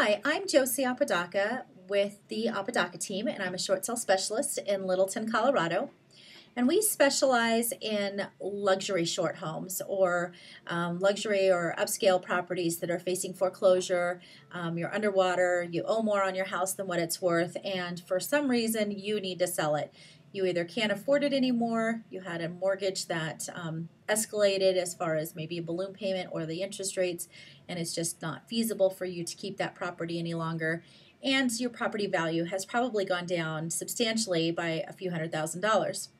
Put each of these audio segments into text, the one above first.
Hi, I'm Josie Apodaca with the Apodaca team, and I'm a short sale specialist in Littleton, Colorado. And we specialize in luxury short homes or um, luxury or upscale properties that are facing foreclosure. Um, you're underwater, you owe more on your house than what it's worth, and for some reason you need to sell it you either can't afford it anymore, you had a mortgage that um, escalated as far as maybe a balloon payment or the interest rates, and it's just not feasible for you to keep that property any longer. And your property value has probably gone down substantially by a few hundred thousand dollars.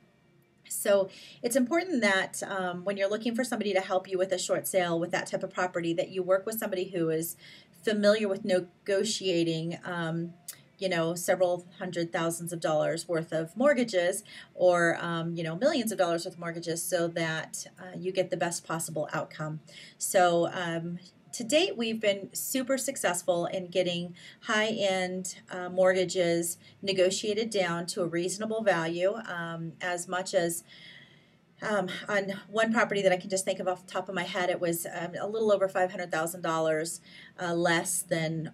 So it's important that um, when you're looking for somebody to help you with a short sale with that type of property, that you work with somebody who is familiar with negotiating um, you know several hundred thousands of dollars worth of mortgages or um, you know millions of dollars worth of mortgages so that uh, you get the best possible outcome. So um, to date we've been super successful in getting high-end uh, mortgages negotiated down to a reasonable value um, as much as um, on one property that I can just think of off the top of my head, it was um, a little over $500,000 uh, less than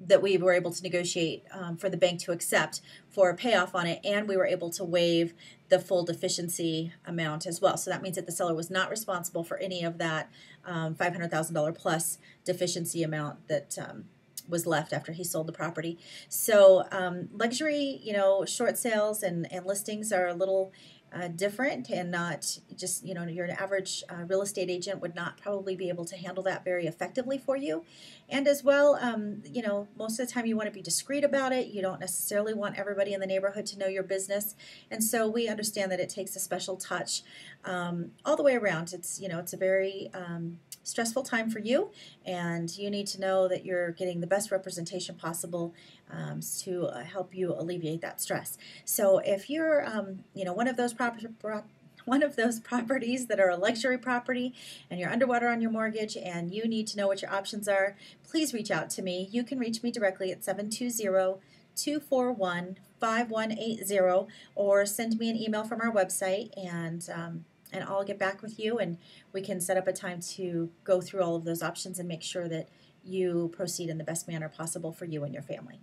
that we were able to negotiate um, for the bank to accept for a payoff on it, and we were able to waive the full deficiency amount as well. So that means that the seller was not responsible for any of that um, $500,000 plus deficiency amount that um, was left after he sold the property. So um, luxury, you know, short sales and, and listings are a little uh, different and not just you know your average uh, real estate agent would not probably be able to handle that very effectively for you. And as well um, you know most of the time you want to be discreet about it. You don't necessarily want everybody in the neighborhood to know your business. And so we understand that it takes a special touch um, all the way around. It's you know it's a very um, stressful time for you, and you need to know that you're getting the best representation possible um, to uh, help you alleviate that stress. So if you're, um, you know, one of those property one of those properties that are a luxury property and you're underwater on your mortgage and you need to know what your options are, please reach out to me. You can reach me directly at 720 241 5180 or send me an email from our website and um, and I'll get back with you and we can set up a time to go through all of those options and make sure that you proceed in the best manner possible for you and your family.